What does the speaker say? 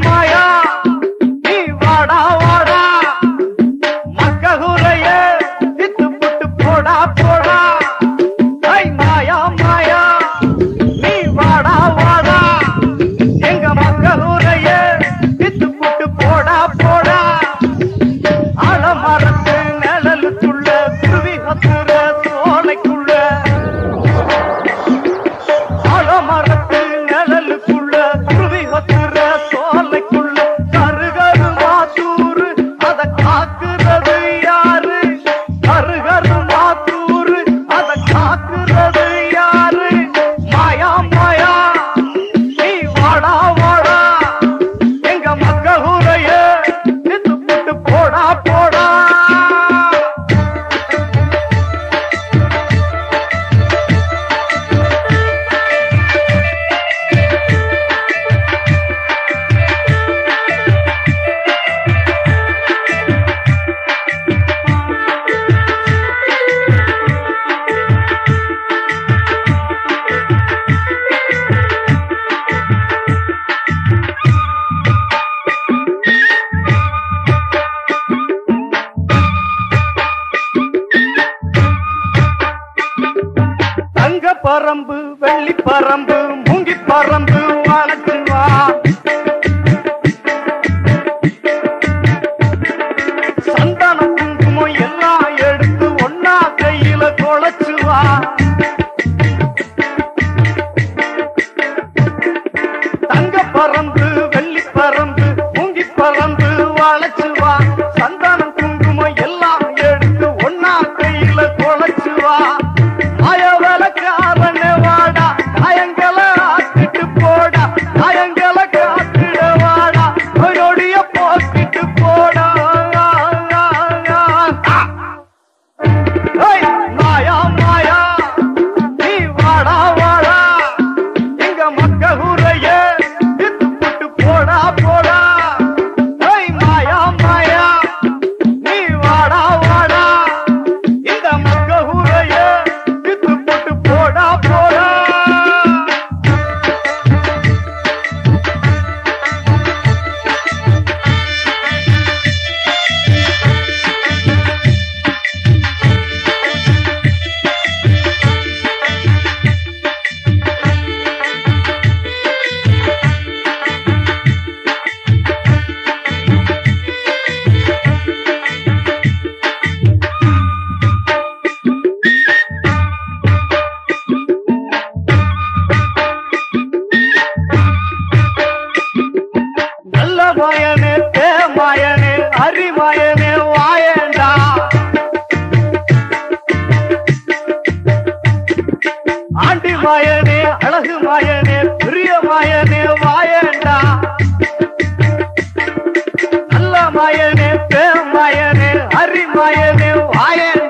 மாயா பரம்பு வெள்ளி பரம்பு மூங்கி பறம்பு வளர்த்துவா சந்தன குங்குமம் எல்லாம் எடுத்து கையில கொலைச்சுவா தங்க பறம்பு வெள்ளி பரம்பு மூங்கி பறம்பு வளர்த்துவா பயமே வாயண்டா. ஆண்டி மாயனே அழகு மாயனே பிரிய மாயனே வாயண்டா. நல்ல மாயனே பேர் மாயனே அறி மாயனே வாயன்